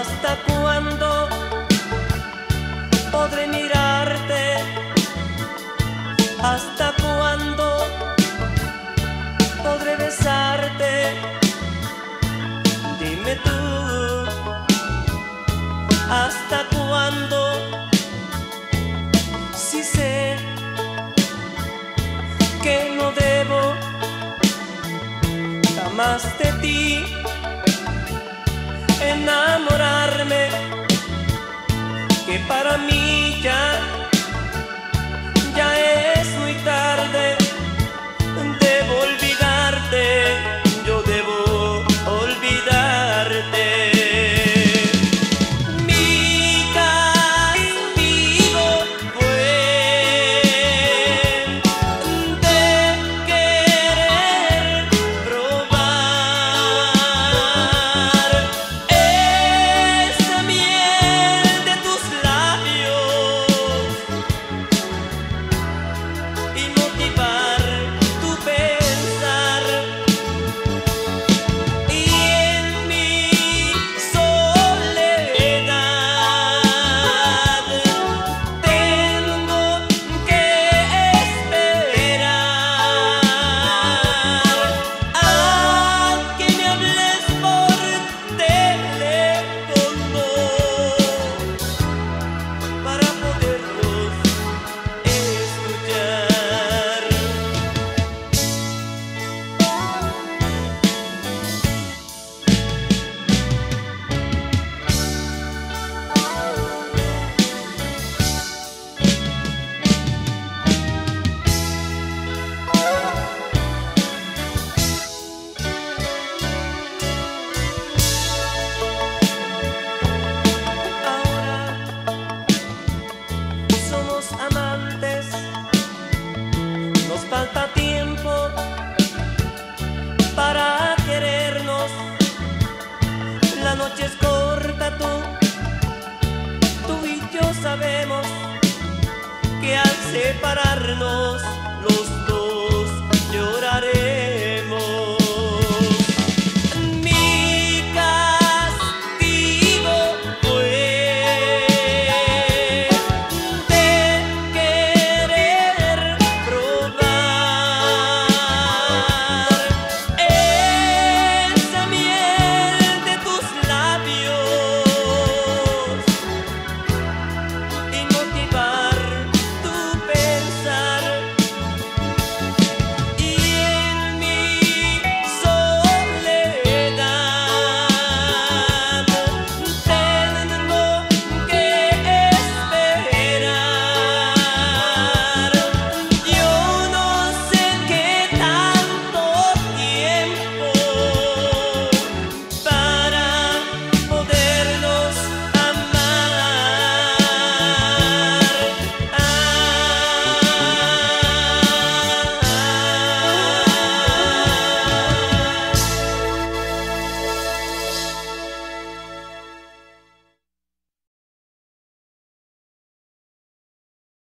¿Hasta cuándo podré mirarte? ¿Hasta cuándo podré besarte? Dime tú, ¿hasta cuándo? Si sé que no debo jamás de ti enamorarme, para mí ya, es corta, tú, tú y yo sabemos que al separarnos